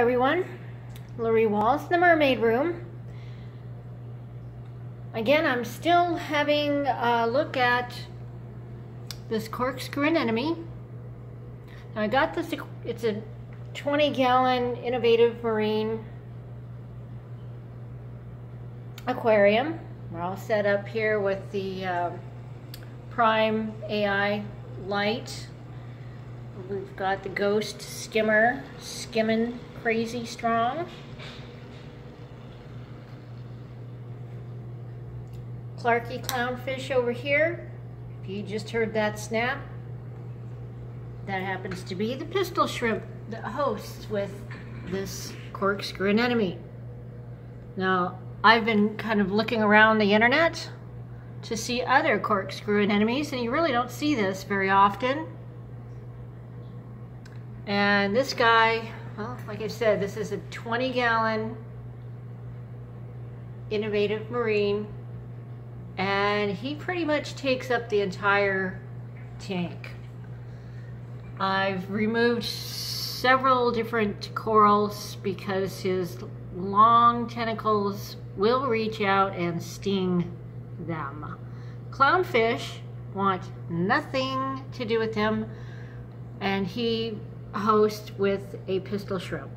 everyone. Lori Walls, the Mermaid Room. Again, I'm still having a look at this corkscrew anemone. Now I got this, it's a 20 gallon innovative marine aquarium. We're all set up here with the uh, Prime AI light We've got the Ghost Skimmer, skimming crazy strong. Clarkii Clownfish over here. If you just heard that snap, that happens to be the pistol shrimp that hosts with this corkscrew anemone. Now, I've been kind of looking around the internet to see other corkscrew anemones, and you really don't see this very often. And this guy, well, like I said, this is a 20 gallon innovative marine and he pretty much takes up the entire tank. I've removed several different corals because his long tentacles will reach out and sting them. Clownfish want nothing to do with him and he host with a pistol shrimp.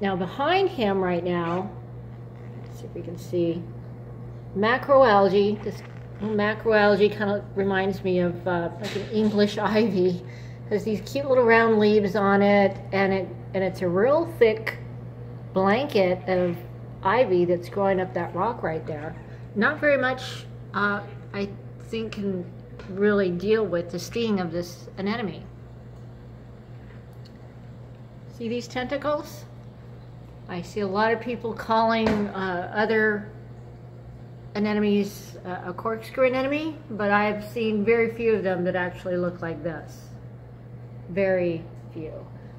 Now behind him right now, let's see if we can see, macroalgae. This macroalgae kind of reminds me of uh, like an English ivy. Has these cute little round leaves on it, and it and it's a real thick blanket of ivy that's growing up that rock right there. Not very much, uh, I think, can really deal with the sting of this anemone. See these tentacles? I see a lot of people calling uh, other anemones uh, a corkscrew anemone, but I've seen very few of them that actually look like this. Very few.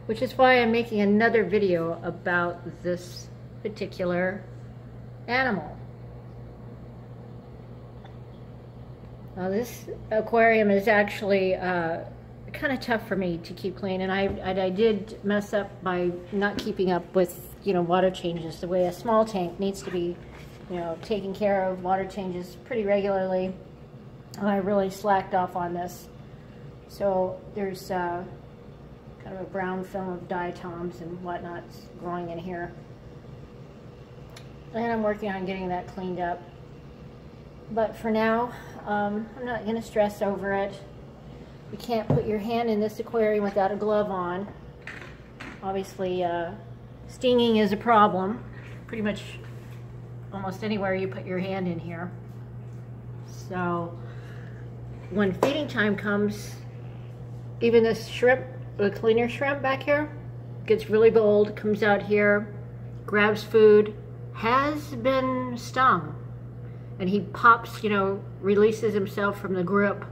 Which is why I'm making another video about this particular animal. Uh, this aquarium is actually uh, kind of tough for me to keep clean, and I, I, I did mess up by not keeping up with you know water changes the way a small tank needs to be, you know, taking care of water changes pretty regularly. I really slacked off on this, so there's uh, kind of a brown film of diatoms and whatnot growing in here, and I'm working on getting that cleaned up. But for now, um, I'm not going to stress over it. You can't put your hand in this aquarium without a glove on. Obviously, uh, stinging is a problem. Pretty much almost anywhere you put your hand in here. So, when feeding time comes, even this shrimp, the cleaner shrimp back here, gets really bold, comes out here, grabs food, has been stung and he pops, you know, releases himself from the grip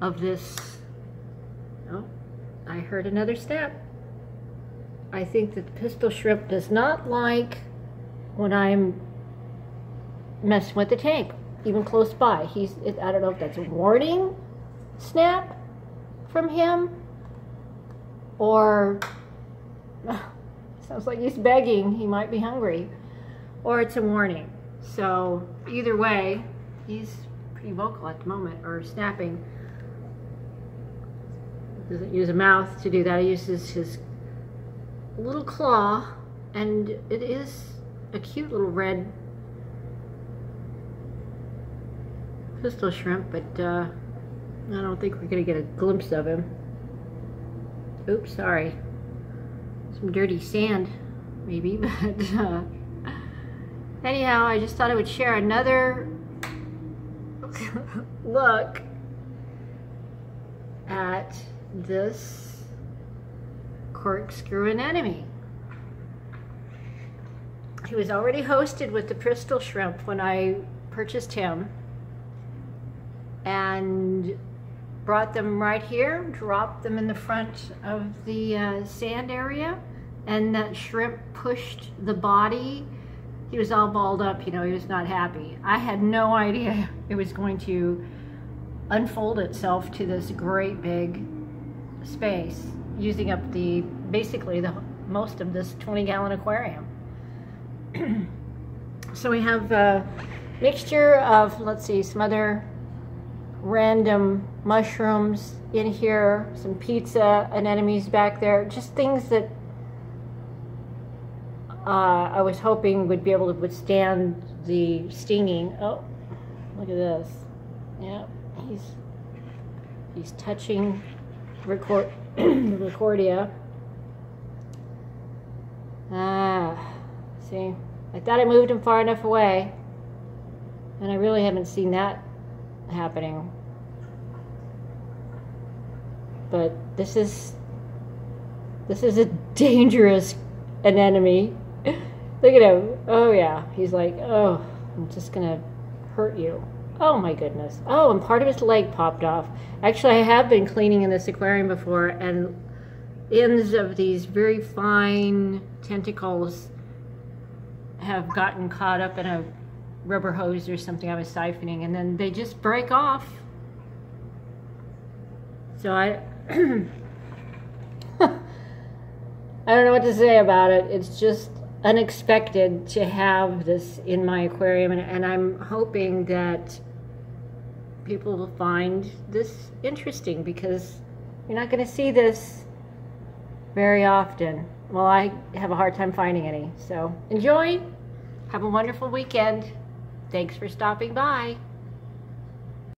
of this. Oh, I heard another step. I think that the pistol shrimp does not like when I'm messing with the tank, even close by. He's, I don't know if that's a warning snap from him or sounds like he's begging. He might be hungry or it's a warning. So either way, he's pretty vocal at the moment, or snapping. Doesn't use a mouth to do that. He uses his little claw, and it is a cute little red pistol shrimp, but uh, I don't think we're going to get a glimpse of him. Oops, sorry. Some dirty sand, maybe, but... Uh, Anyhow, I just thought I would share another look at this corkscrew anemone. He was already hosted with the pistol shrimp when I purchased him and brought them right here, dropped them in the front of the uh, sand area and that shrimp pushed the body he was all balled up, you know, he was not happy. I had no idea it was going to unfold itself to this great big space, using up the basically the most of this 20 gallon aquarium. so we have a mixture of, let's see, some other random mushrooms in here, some pizza anemones back there, just things that uh, I was hoping would be able to withstand the stinging. Oh, look at this. Yeah, he's he's touching record Ricordea. Ah, see, I thought I moved him far enough away, and I really haven't seen that happening. But this is this is a dangerous anemone. Look at him. Oh yeah, he's like, oh, I'm just gonna hurt you. Oh my goodness. Oh, and part of his leg popped off. Actually, I have been cleaning in this aquarium before, and ends of these very fine tentacles have gotten caught up in a rubber hose or something I was siphoning, and then they just break off. So I, I don't know what to say about it. It's just unexpected to have this in my aquarium, and, and I'm hoping that people will find this interesting because you're not going to see this very often. Well, I have a hard time finding any. So enjoy. Have a wonderful weekend. Thanks for stopping by.